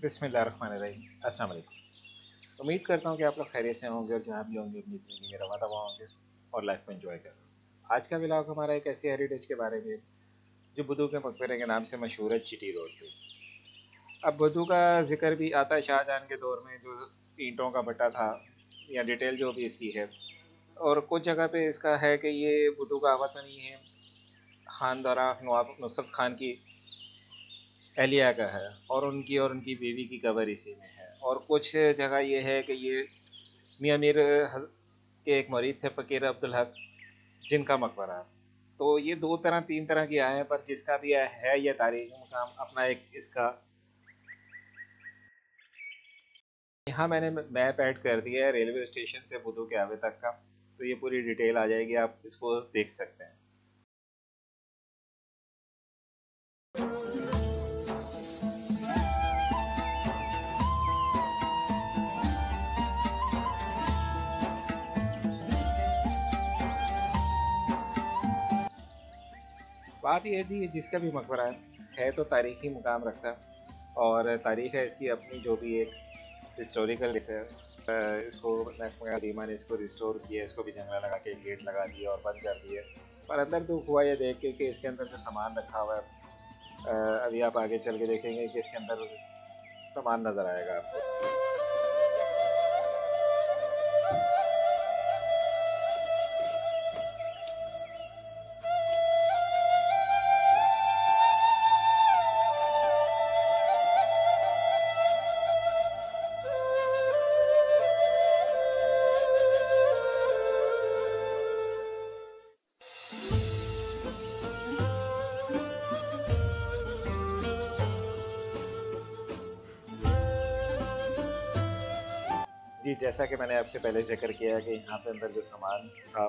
बिस्मिल्लाहिर्रहमानिर्रहीम। अस्सलाम वालेकुम उम्मीद करता हूँ कि आप लोग खैरियत से होंगे और जहाँ भी होंगे, अपनी ज़िंदगी में रवा दवा होंगे और लाइफ को एंजॉय करें आज का ब्लॉग हमारा एक ऐसी हेरिटेज के बारे में, जो बुद्धू के मकबरे के नाम से मशहूर है, चिटी रोड पे। अब बुद्धू का ज़िक्र भी आता है शाहजहां के दौर में, जो ईंटों का भट्टा था, या डिटेल जो भी इसकी है। और कुछ जगह पे इसका है कि ये बुद्धू का वतनी है, खान दौरा नवाब नुसरत खान की एलिया का है और उनकी और उनकी बीवी की कबर इसी में है। और कुछ जगह ये है कि ये मियाँ मीर के एक मरीद थे, फ़कीर अब्दुल हक, जिनका मकबरा तो ये दो तरह, तीन तरह की आए हैं, पर जिसका भी है यह तारीखी मकाम अपना एक इसका यहाँ मैंने मैप ऐड कर दिया है रेलवे स्टेशन से बुधू के आवे तक का। तो ये पूरी डिटेल आ जाएगी, आप इसको देख सकते हैं। बात यह जी, जिसका भी मकबरा है है तो तारीखी मुकाम रखता है। और तारीख है इसकी अपनी जो भी एक हिस्टोरिकल है। इसको दीमा ने इसको रिस्टोर किया, इसको भी जंगला लगा के गेट लगा दिया और बंद कर दिया पर अंदर दुख हुआ यह देख के कि इसके अंदर जो सामान रखा हुआ है अभी आप आगे चल के देखेंगे कि इसके अंदर सामान नज़र आएगा। आपको जी, जैसा कि मैंने आपसे पहले ज़िक्र किया कि यहाँ पे अंदर जो सामान था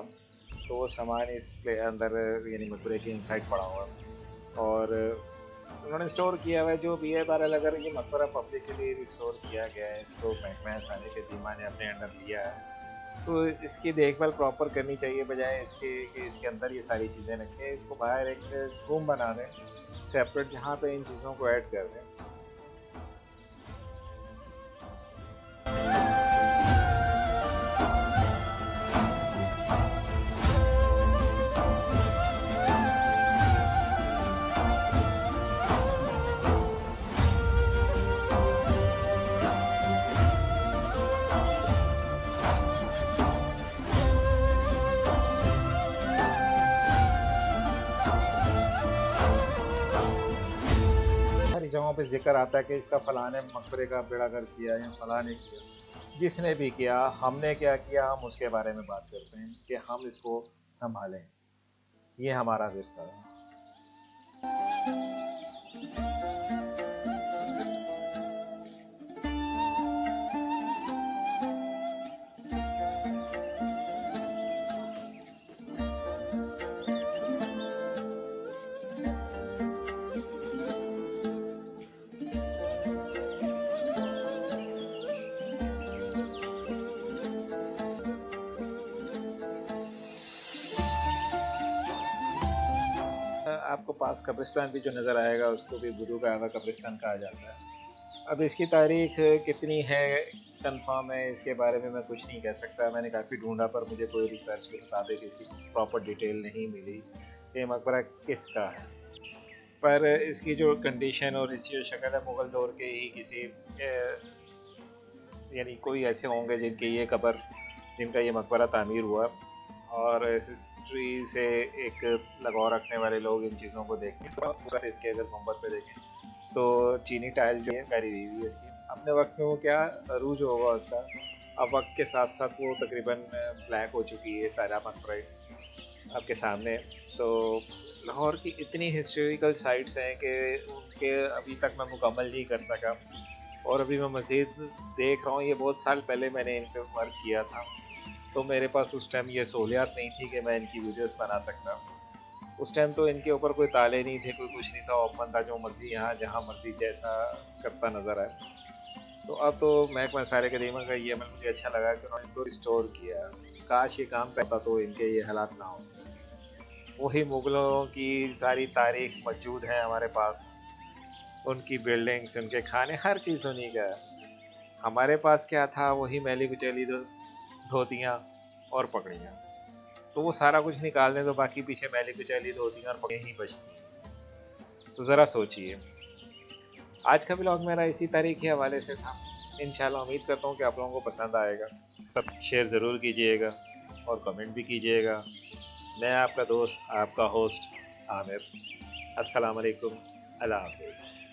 तो वो सामान इस अंदर, यानी मकबरे के इनसाइड पड़ा हुआ। और उन्होंने स्टोर किया हुआ है, जो भी है, बहरहाल अगर ये मकबरा पब्लिक के लिए रिस्टोर किया गया है, इसको महकमा सानी के दीमा ने अपने अंडर लिया है तो इसकी देखभाल प्रॉपर करनी चाहिए, बजाय इसके कि इसके अंदर ये सारी चीज़ें रखें, इसको बाहर एक रूम बना दें सेपरेट जहाँ पे इन चीज़ों को ऐड कर दें। पे ज़िक्र आता है कि इसका फलाने मकबरे का बेड़ा कर किया या फलां ने किया। जिसने भी किया, हमने क्या किया, हम उसके बारे में बात करते हैं कि हम इसको संभालें। ये हमारा विरसा है। आपको पास कब्रिस्तान भी जो नज़र आएगा, उसको भी बुदू का आवा कब्रिस्तान कहा जाता है। अब इसकी तारीख कितनी है कन्फर्म है, इसके बारे में मैं कुछ नहीं कह सकता। मैंने काफ़ी ढूंढा, पर मुझे कोई रिसर्च के मुताबिक इसकी प्रॉपर डिटेल नहीं मिली। कि मकबरा किसका है? पर इसकी जो कंडीशन और इसकी जो शक्ल है, मुग़ल दौर के ही किसी यानी कोई ऐसे होंगे जिनके ये कबर जिनका ये मकबरा तामीर हुआ। और हिस्ट्री से एक लगाव रखने वाले लोग इन चीज़ों को देखें इसके अगर नंबर पे देखें तो चीनी टाइल जो है करी हुई है इसकी। अपने वक्त में वो क्या अरूज होगा उसका? अब वक्त के साथ साथ वो तकरीबन ब्लैक हो चुकी है, सारा मकबरा आपके सामने। तो लाहौर की इतनी हिस्टोरिकल साइट्स हैं कि उनके अभी तक मैं मुकम्मल नहीं कर सका। और अभी मैं मज़ीद देख रहा हूँ, ये बहुत साल पहले मैंने इन पर वर्क किया था। तो मेरे पास उस टाइम ये सहूलियात नहीं थी कि मैं इनकी वीडियोस बना सकता उस टाइम तो इनके ऊपर कोई ताले नहीं थे, कोई कुछ नहीं था। ओपन था जो मर्ज़ी यहाँ, जहाँ मर्ज़ी जैसा करता नज़र आए। तो अब तो महकमा सारे कदीमा का ये अमल मुझे अच्छा लगा कि उन्होंने इनको रिस्टोर किया। काश ये काम करता तो इनके ये हालात ना हो वही मुग़लों की सारी तारीख मौजूद है हमारे पास। उनकी बिल्डिंग्स उनके खाने, हर चीज़ उन्हीं का हमारे पास क्या था, वही मैली कुचैली धोतियाँ और पकड़ियाँ तो वो सारा कुछ निकाल दें तो बाकी पीछे मैली पिचैली धोतियाँ और पकड़ियाँ ही बचती हैं। तो ज़रा सोचिए। आज का ब्लॉग मेरा इसी तारीख के हवाले से था। इंशाल्लाह उम्मीद करता हूँ कि आप लोगों को पसंद आएगा। सब शेयर ज़रूर कीजिएगा और कमेंट भी कीजिएगा। मैं आपका दोस्त, आपका होस्ट, आमिर। अस्सलाम अल्लाह हाफिज़।